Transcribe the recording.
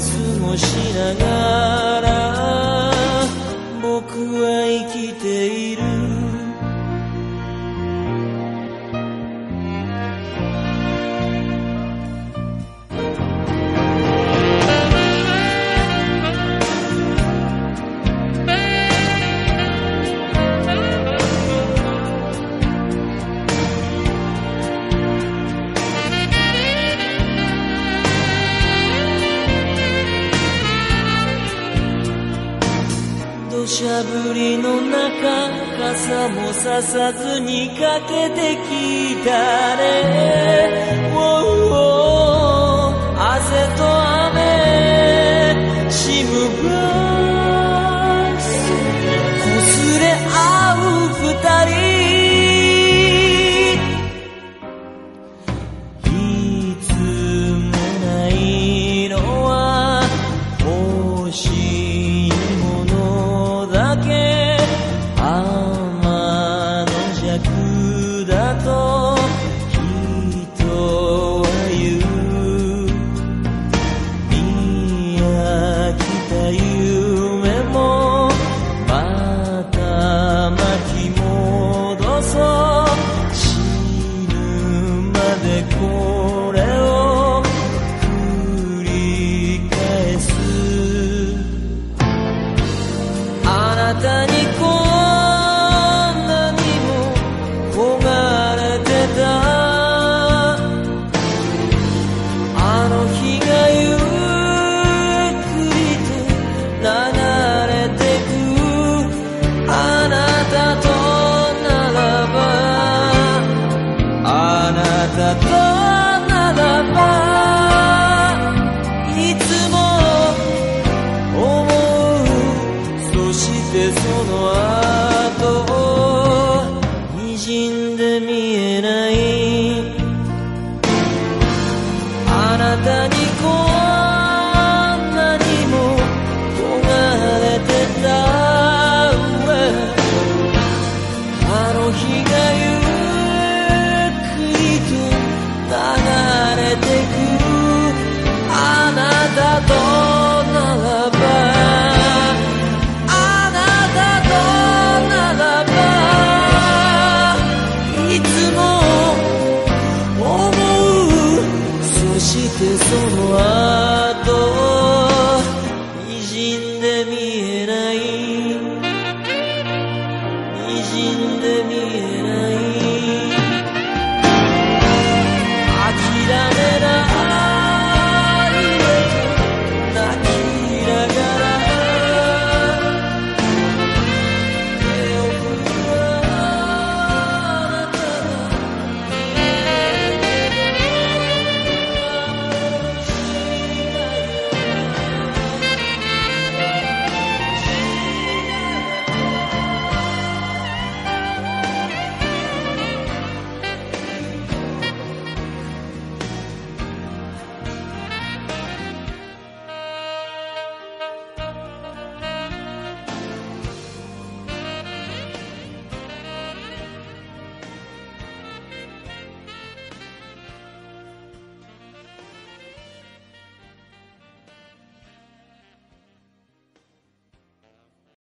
過ごしながら僕は生きゃぶりの中傘もささずにかけてきたね、汗とと من Rasulullah